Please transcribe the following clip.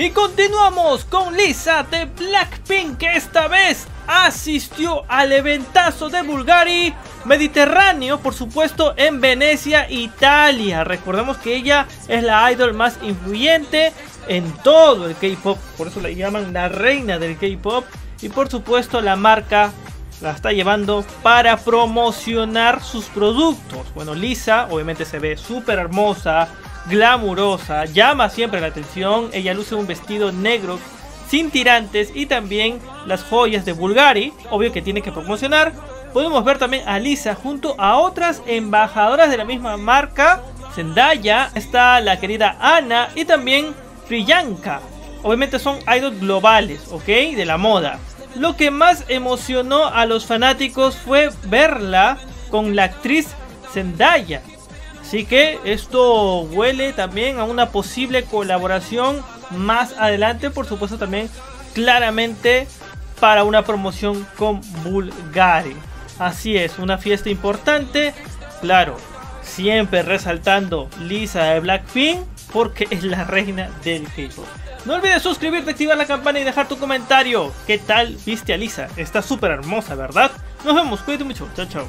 Y continuamos con Lisa de Blackpink que esta vez asistió al eventazo de Bulgari Mediterráneo, por supuesto en Venecia, Italia. Recordemos que ella es la idol más influyente en todo el K-pop, por eso la llaman la reina del K-pop. Y por supuesto la marca la está llevando para promocionar sus productos. Bueno, Lisa obviamente se ve súper hermosa, glamurosa, llama siempre la atención. Ella luce un vestido negro sin tirantes y también las joyas de Bulgari, obvio que tiene que promocionar. Podemos ver también a Lisa junto a otras embajadoras de la misma marca. Zendaya, está la querida Ana y también Priyanka. Obviamente son idols globales, ¿ok? De la moda. Lo que más emocionó a los fanáticos fue verla con la actriz Zendaya. Así que esto huele también a una posible colaboración más adelante, por supuesto también claramente para una promoción con Bulgari. Así es, una fiesta importante, claro, siempre resaltando Lisa de Blackpink porque es la reina del K-pop. No olvides suscribirte, activar la campana y dejar tu comentario. ¿Qué tal viste a Lisa? Está súper hermosa, ¿verdad? Nos vemos, cuídate mucho. Chao, chao.